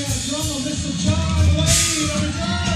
got drummer, Mr. John Wayne on.